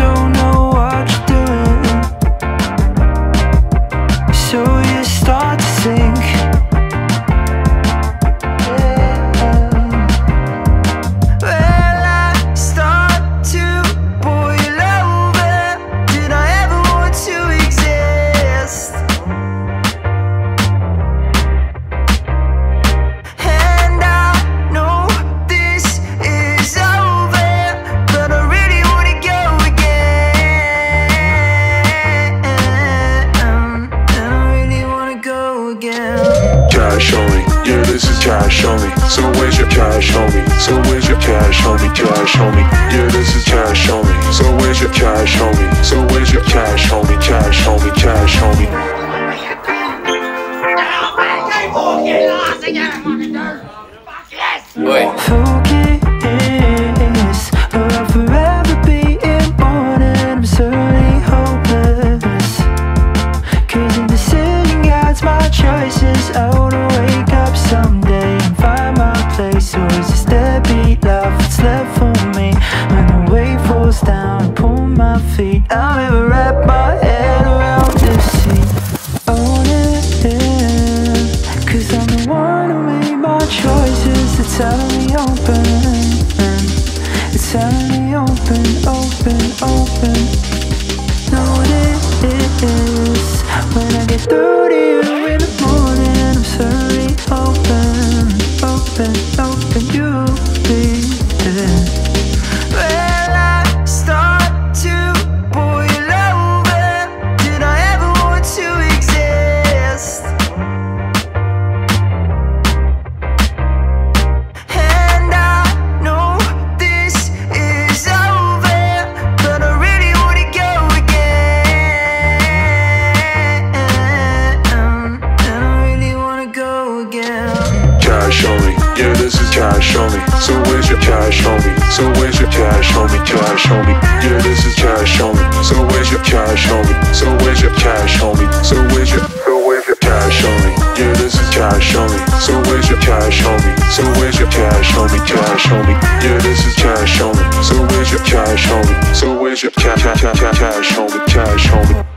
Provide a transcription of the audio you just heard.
don't this is cash homie? So where's your cash homie? So where's your cash homie? Is this deadbeat love that's left for me? When the weight falls down, pull my feet. I'll never wrap my head around this sea. Own it, cause I'm the one who made my choices. It's telling me open, it's telling me open, open, open. Know what it is when I get through to you in the morning. I'm certainly open, open, Cash, homie. Yeah, this is cash, homie. So where's your cash, homie? So where's your cash, homie? Cash, homie. Yeah, this is cash, homie. So where's your cash, homie? So where's your cash, homie? So where's your So where's your cash, homie? Yeah, this is cash, homie. So where's your cash, homie? So where's your cash, homie? Cash, homie. Yeah, this is cash, homie. So where's your cash, homie? So where's your cash, cash, cash, cash, homie? Cash, homie.